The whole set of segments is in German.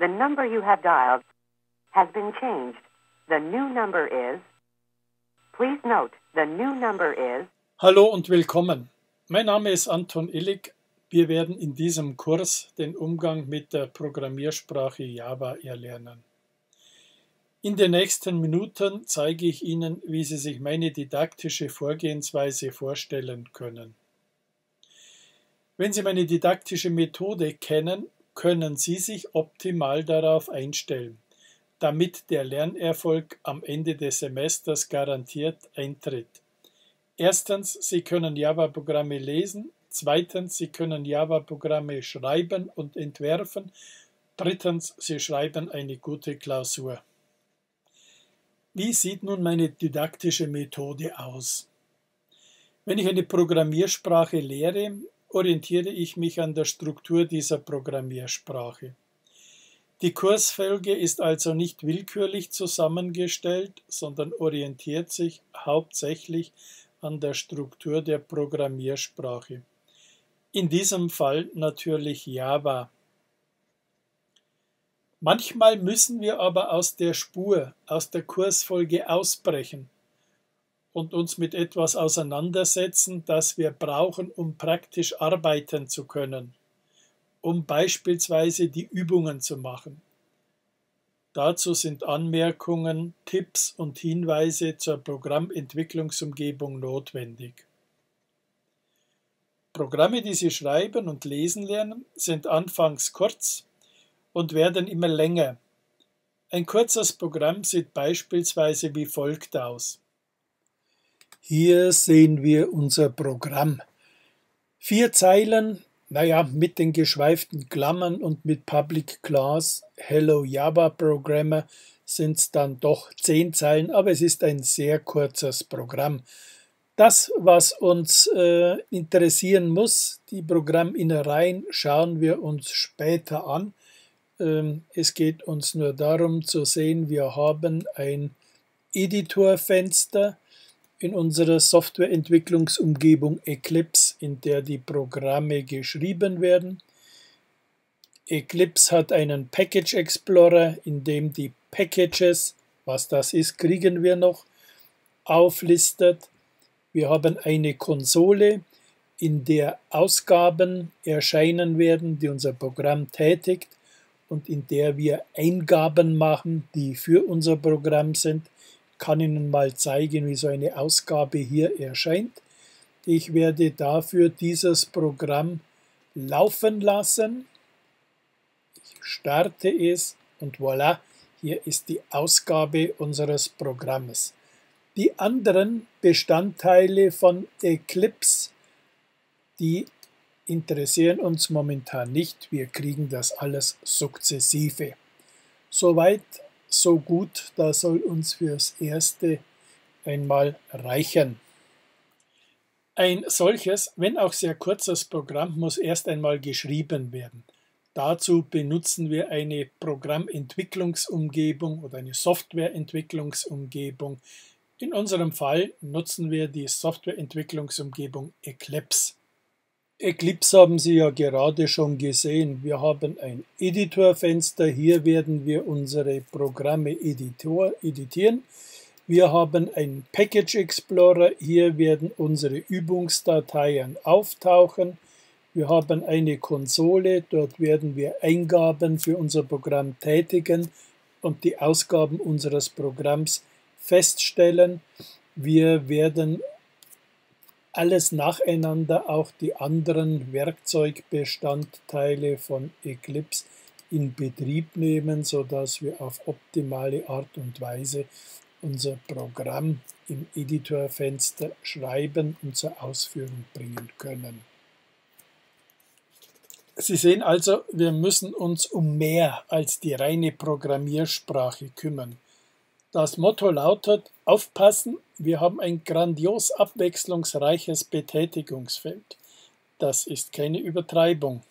The number you have dialed has been changed. The new number is. Please note, the new number is. Hallo und willkommen. Mein Name ist Anton Illig. Wir werden in diesem Kurs den Umgang mit der Programmiersprache Java erlernen. In den nächsten Minuten zeige ich Ihnen, wie Sie sich meine didaktische Vorgehensweise vorstellen können. Wenn Sie meine didaktische Methode kennen, können Sie sich optimal darauf einstellen, damit der Lernerfolg am Ende des Semesters garantiert eintritt. Erstens, Sie können Java-Programme lesen. Zweitens, Sie können Java-Programme schreiben und entwerfen. Drittens, Sie schreiben eine gute Klausur. Wie sieht nun meine didaktische Methode aus? Wenn ich eine Programmiersprache lehre, orientiere ich mich an der Struktur dieser Programmiersprache. Die Kursfolge ist also nicht willkürlich zusammengestellt, sondern orientiert sich hauptsächlich an der Struktur der Programmiersprache. In diesem Fall natürlich Java. Manchmal müssen wir aber aus der Spur, aus der Kursfolge ausbrechen und uns mit etwas auseinandersetzen, das wir brauchen, um praktisch arbeiten zu können, um beispielsweise die Übungen zu machen. Dazu sind Anmerkungen, Tipps und Hinweise zur Programmentwicklungsumgebung notwendig. Programme, die Sie schreiben und lesen lernen, sind anfangs kurz, und werden immer länger. Ein kurzes Programm sieht beispielsweise wie folgt aus. Hier sehen wir unser Programm. Vier Zeilen, naja, mit den geschweiften Klammern und mit Public Class Hello Java Programmer sind es dann doch zehn Zeilen, aber es ist ein sehr kurzes Programm. Das, was uns äh, interessieren muss, die Programminnereien, schauen wir uns später an. Ähm, es geht uns nur darum zu sehen, wir haben ein Editorfenster in unserer Softwareentwicklungsumgebung Eclipse, in der die Programme geschrieben werden. Eclipse hat einen Package Explorer, in dem die Packages, was das ist, kriegen wir noch, auflistet. Wir haben eine Konsole, in der Ausgaben erscheinen werden, die unser Programm tätigt und in der wir Eingaben machen, die für unser Programm sind. Kann Ihnen mal zeigen, wie so eine Ausgabe hier erscheint. Ich werde dafür dieses Programm laufen lassen. Ich starte es und voilà, hier ist die Ausgabe unseres Programmes. Die anderen Bestandteile von Eclipse, die interessieren uns momentan nicht. Wir kriegen das alles sukzessive. Soweit, so gut, da soll uns fürs Erste einmal reichen. Ein solches, wenn auch sehr kurzes Programm muss erst einmal geschrieben werden. Dazu benutzen wir eine Programmentwicklungsumgebung oder eine Softwareentwicklungsumgebung. In unserem Fall nutzen wir die Softwareentwicklungsumgebung Eclipse. Eclipse haben Sie ja gerade schon gesehen. Wir haben ein Editorfenster. Hier werden wir unsere Programme Editor, editieren. Wir haben einen Package Explorer. Hier werden unsere Übungsdateien auftauchen. Wir haben eine Konsole. Dort werden wir Eingaben für unser Programm tätigen und die Ausgaben unseres Programms feststellen. Wir werden alles nacheinander auch die anderen Werkzeugbestandteile von Eclipse in Betrieb nehmen, sodass wir auf optimale Art und Weise unser Programm im Editorfenster schreiben und zur Ausführung bringen können. Sie sehen also, wir müssen uns um mehr als die reine Programmiersprache kümmern. Das Motto lautet Aufpassen, wir haben ein grandios abwechslungsreiches Betätigungsfeld. Das ist keine Übertreibung.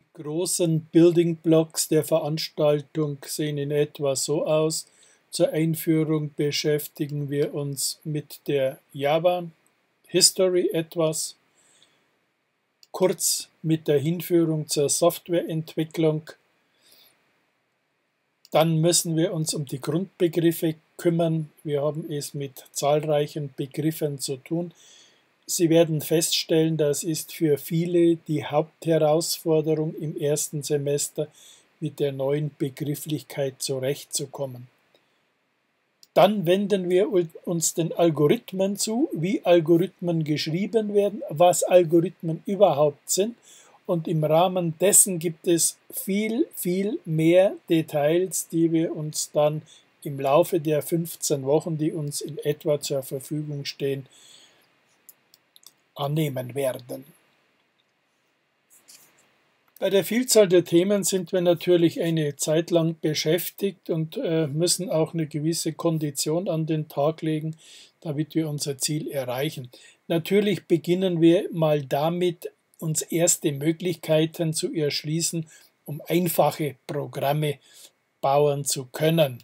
Die großen Building Blocks der Veranstaltung sehen in etwa so aus. Zur Einführung beschäftigen wir uns mit der Java History etwas, kurz mit der Hinführung zur Softwareentwicklung Dann müssen wir uns um die Grundbegriffe kümmern. Wir haben es mit zahlreichen Begriffen zu tun. Sie werden feststellen, das ist für viele die Hauptherausforderung im ersten Semester, mit der neuen Begrifflichkeit zurechtzukommen. Dann wenden wir uns den Algorithmen zu, wie Algorithmen geschrieben werden, was Algorithmen überhaupt sind und im Rahmen dessen gibt es viel, viel mehr Details, die wir uns dann im Laufe der 15 Wochen, die uns in etwa zur Verfügung stehen, annehmen werden. Bei der Vielzahl der Themen sind wir natürlich eine Zeit lang beschäftigt und äh, müssen auch eine gewisse Kondition an den Tag legen, damit wir unser Ziel erreichen. Natürlich beginnen wir mal damit, uns erste Möglichkeiten zu erschließen, um einfache Programme bauen zu können.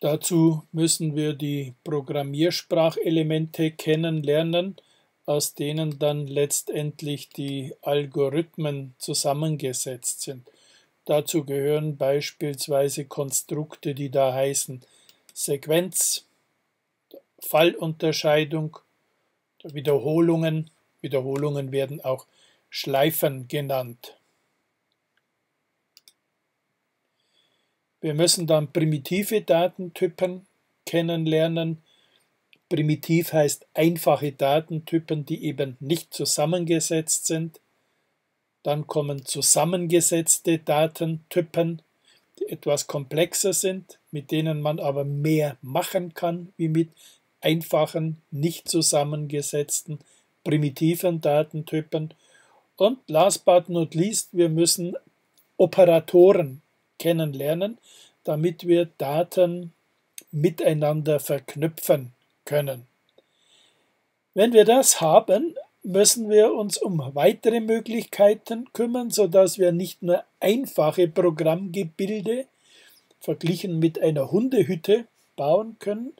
Dazu müssen wir die Programmiersprachelemente kennenlernen, aus denen dann letztendlich die Algorithmen zusammengesetzt sind. Dazu gehören beispielsweise Konstrukte, die da heißen Sequenz, Fallunterscheidung, Wiederholungen. Wiederholungen werden auch Schleifen genannt. Wir müssen dann primitive Datentypen kennenlernen. Primitiv heißt einfache Datentypen, die eben nicht zusammengesetzt sind. Dann kommen zusammengesetzte Datentypen, die etwas komplexer sind, mit denen man aber mehr machen kann, wie mit einfachen, nicht zusammengesetzten, primitiven Datentypen. Und last but not least, wir müssen Operatoren kennenlernen, damit wir Daten miteinander verknüpfen können. Wenn wir das haben, müssen wir uns um weitere Möglichkeiten kümmern, sodass wir nicht nur einfache Programmgebilde verglichen mit einer Hundehütte bauen können,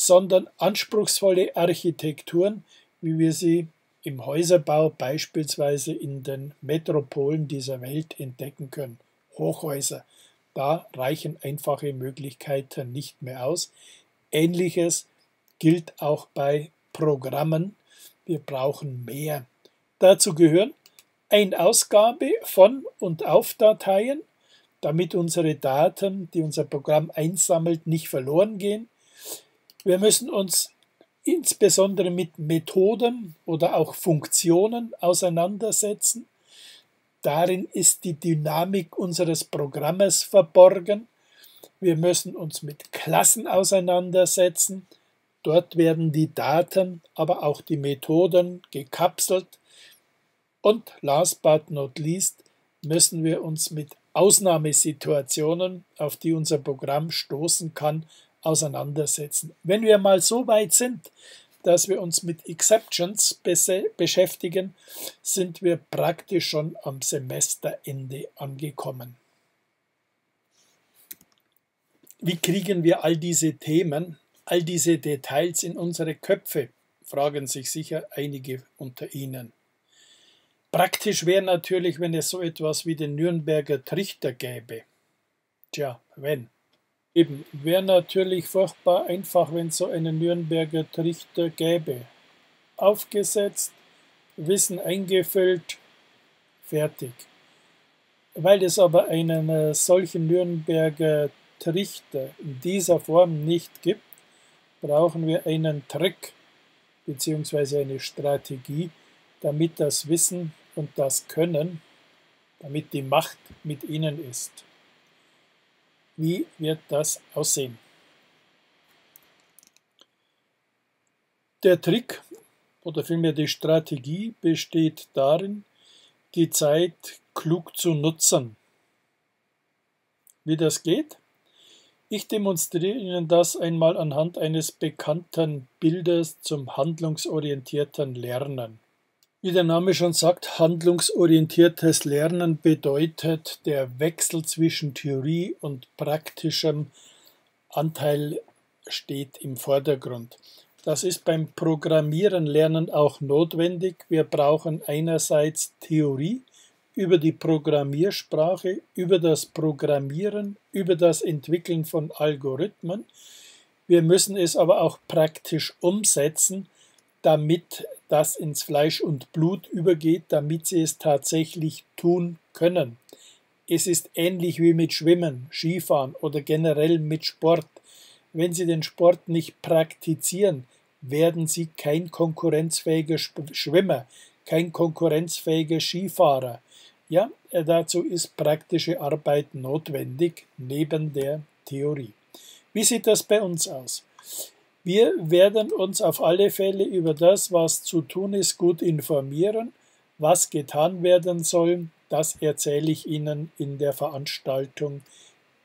sondern anspruchsvolle Architekturen, wie wir sie im Häuserbau beispielsweise in den Metropolen dieser Welt entdecken können. Hochhäuser, da reichen einfache Möglichkeiten nicht mehr aus. Ähnliches gilt auch bei Programmen. Wir brauchen mehr. Dazu gehören Einausgabe von und auf Dateien, damit unsere Daten, die unser Programm einsammelt, nicht verloren gehen. Wir müssen uns insbesondere mit Methoden oder auch Funktionen auseinandersetzen. Darin ist die Dynamik unseres Programmes verborgen. Wir müssen uns mit Klassen auseinandersetzen. Dort werden die Daten, aber auch die Methoden gekapselt. Und last but not least müssen wir uns mit Ausnahmesituationen, auf die unser Programm stoßen kann, auseinandersetzen. Wenn wir mal so weit sind, dass wir uns mit Exceptions beschäftigen, sind wir praktisch schon am Semesterende angekommen. Wie kriegen wir all diese Themen, all diese Details in unsere Köpfe, fragen sich sicher einige unter Ihnen. Praktisch wäre natürlich, wenn es so etwas wie den Nürnberger Trichter gäbe. Tja, wenn. Eben, wäre natürlich furchtbar einfach, wenn es so einen Nürnberger Trichter gäbe. Aufgesetzt, Wissen eingefüllt, fertig. Weil es aber einen äh, solchen Nürnberger Trichter in dieser Form nicht gibt, brauchen wir einen Trick bzw. eine Strategie, damit das Wissen und das Können, damit die Macht mit ihnen ist. Wie wird das aussehen? Der Trick oder vielmehr die Strategie besteht darin, die Zeit klug zu nutzen. Wie das geht? Ich demonstriere Ihnen das einmal anhand eines bekannten Bildes zum handlungsorientierten Lernen. Wie der Name schon sagt, handlungsorientiertes Lernen bedeutet, der Wechsel zwischen Theorie und praktischem Anteil steht im Vordergrund. Das ist beim Programmieren lernen auch notwendig. Wir brauchen einerseits Theorie über die Programmiersprache, über das Programmieren, über das Entwickeln von Algorithmen. Wir müssen es aber auch praktisch umsetzen, damit das ins Fleisch und Blut übergeht, damit sie es tatsächlich tun können. Es ist ähnlich wie mit Schwimmen, Skifahren oder generell mit Sport. Wenn Sie den Sport nicht praktizieren, werden Sie kein konkurrenzfähiger Schwimmer, kein konkurrenzfähiger Skifahrer. Ja, äh, dazu ist praktische Arbeit notwendig, neben der Theorie. Wie sieht das bei uns aus? Wir werden uns auf alle Fälle über das, was zu tun ist, gut informieren. Was getan werden soll, das erzähle ich Ihnen in der Veranstaltung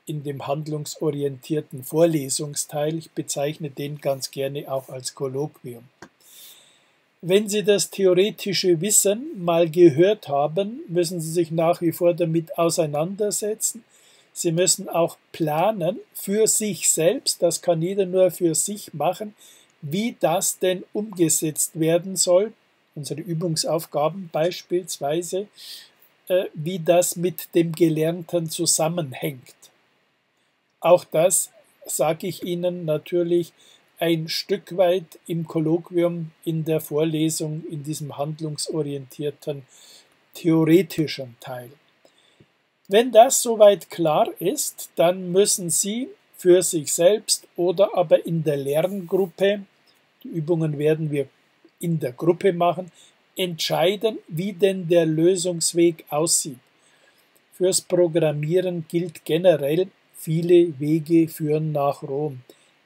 in dem handlungsorientierten Vorlesungsteil. Ich bezeichne den ganz gerne auch als Kolloquium. Wenn Sie das theoretische Wissen mal gehört haben, müssen Sie sich nach wie vor damit auseinandersetzen. Sie müssen auch planen für sich selbst, das kann jeder nur für sich machen, wie das denn umgesetzt werden soll. Unsere Übungsaufgaben beispielsweise, äh, wie das mit dem Gelernten zusammenhängt. Auch das sage ich Ihnen natürlich ein Stück weit im Kolloquium, in der Vorlesung, in diesem handlungsorientierten theoretischen Teil. Wenn das soweit klar ist, dann müssen Sie für sich selbst oder aber in der Lerngruppe, die Übungen werden wir in der Gruppe machen, entscheiden, wie denn der Lösungsweg aussieht. Fürs Programmieren gilt generell, viele Wege führen nach Rom.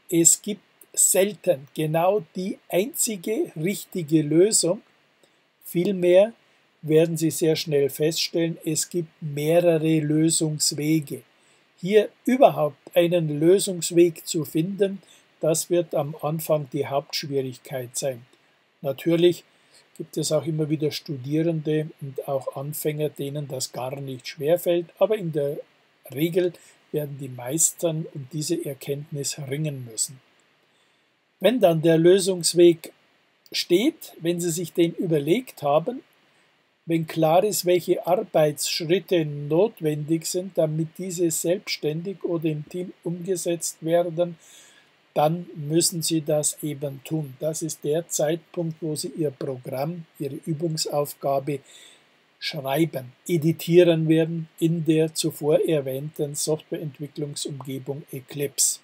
Es gibt selten genau die einzige richtige Lösung. Vielmehr werden Sie sehr schnell feststellen, es gibt mehrere Lösungswege. Hier überhaupt einen Lösungsweg zu finden, das wird am Anfang die Hauptschwierigkeit sein. Natürlich gibt es auch immer wieder Studierende und auch Anfänger, denen das gar nicht schwerfällt, aber in der Regel werden die meistern um diese Erkenntnis ringen müssen. Wenn dann der Lösungsweg steht, wenn Sie sich den überlegt haben, wenn klar ist, welche Arbeitsschritte notwendig sind, damit diese selbstständig oder im Team umgesetzt werden, dann müssen Sie das eben tun. Das ist der Zeitpunkt, wo Sie Ihr Programm, Ihre Übungsaufgabe schreiben, editieren werden in der zuvor erwähnten Softwareentwicklungsumgebung Eclipse.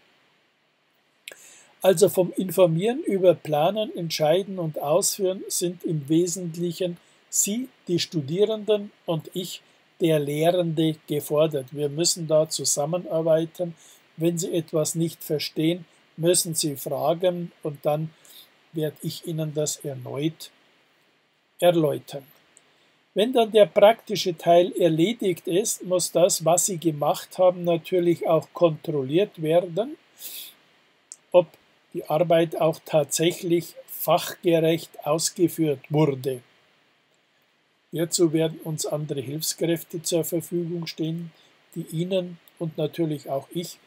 Also vom Informieren über Planen, Entscheiden und Ausführen sind im Wesentlichen Sie, die Studierenden und ich, der Lehrende, gefordert. Wir müssen da zusammenarbeiten. Wenn Sie etwas nicht verstehen, müssen Sie fragen und dann werde ich Ihnen das erneut erläutern. Wenn dann der praktische Teil erledigt ist, muss das, was Sie gemacht haben, natürlich auch kontrolliert werden, ob die Arbeit auch tatsächlich fachgerecht ausgeführt wurde. Hierzu werden uns andere Hilfskräfte zur Verfügung stehen, die Ihnen und natürlich auch ich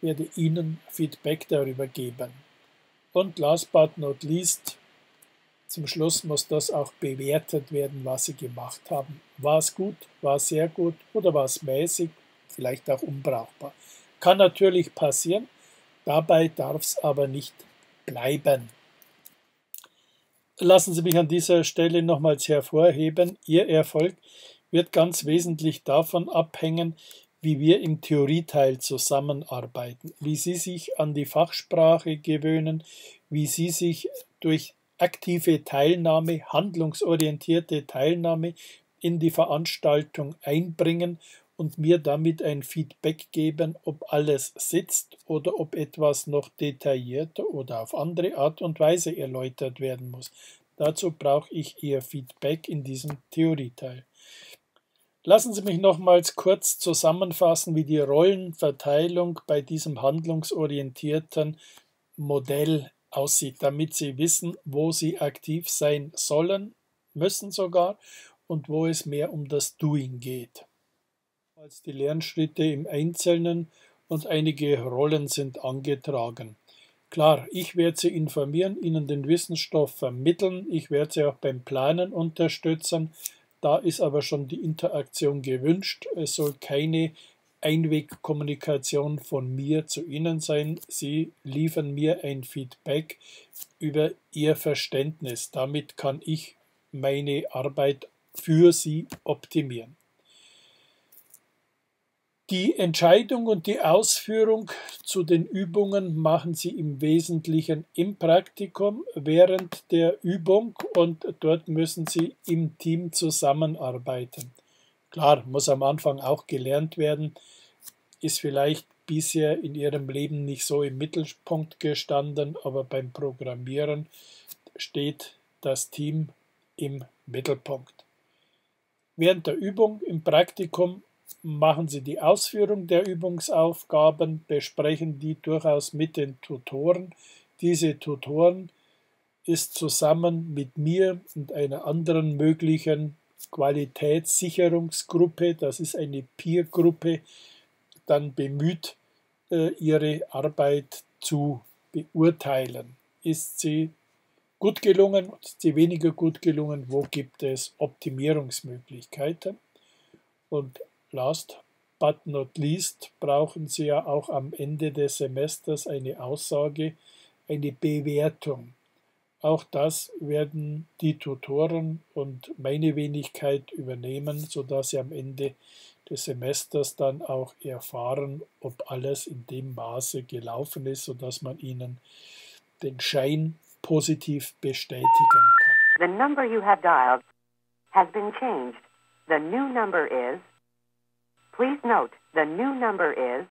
werde Ihnen Feedback darüber geben. Und last but not least, zum Schluss muss das auch bewertet werden, was Sie gemacht haben. War es gut, war es sehr gut oder war es mäßig, vielleicht auch unbrauchbar. Kann natürlich passieren, dabei darf es aber nicht bleiben. Lassen Sie mich an dieser Stelle nochmals hervorheben, Ihr Erfolg wird ganz wesentlich davon abhängen, wie wir im Theorieteil zusammenarbeiten, wie Sie sich an die Fachsprache gewöhnen, wie Sie sich durch aktive Teilnahme, handlungsorientierte Teilnahme in die Veranstaltung einbringen und mir damit ein Feedback geben, ob alles sitzt oder ob etwas noch detaillierter oder auf andere Art und Weise erläutert werden muss. Dazu brauche ich Ihr Feedback in diesem Theorieteil. Lassen Sie mich nochmals kurz zusammenfassen, wie die Rollenverteilung bei diesem handlungsorientierten Modell aussieht, damit Sie wissen, wo Sie aktiv sein sollen, müssen sogar und wo es mehr um das Doing geht als die Lernschritte im Einzelnen und einige Rollen sind angetragen. Klar, ich werde Sie informieren, Ihnen den Wissensstoff vermitteln, ich werde Sie auch beim Planen unterstützen. Da ist aber schon die Interaktion gewünscht. Es soll keine Einwegkommunikation von mir zu Ihnen sein. Sie liefern mir ein Feedback über Ihr Verständnis. Damit kann ich meine Arbeit für Sie optimieren. Die Entscheidung und die Ausführung zu den Übungen machen Sie im Wesentlichen im Praktikum während der Übung und dort müssen Sie im Team zusammenarbeiten. Klar, muss am Anfang auch gelernt werden, ist vielleicht bisher in Ihrem Leben nicht so im Mittelpunkt gestanden, aber beim Programmieren steht das Team im Mittelpunkt. Während der Übung im Praktikum machen Sie die Ausführung der Übungsaufgaben, besprechen die durchaus mit den Tutoren. Diese Tutoren ist zusammen mit mir und einer anderen möglichen Qualitätssicherungsgruppe, das ist eine Peer-Gruppe, dann bemüht, äh, ihre Arbeit zu beurteilen. Ist sie gut gelungen, ist sie weniger gut gelungen, wo gibt es Optimierungsmöglichkeiten? Und Last but not least brauchen Sie ja auch am Ende des Semesters eine Aussage, eine Bewertung. Auch das werden die Tutoren und meine Wenigkeit übernehmen, sodass Sie am Ende des Semesters dann auch erfahren, ob alles in dem Maße gelaufen ist, sodass man Ihnen den Schein positiv bestätigen kann. The number you have dialed has been changed. The new number is Please note the new number is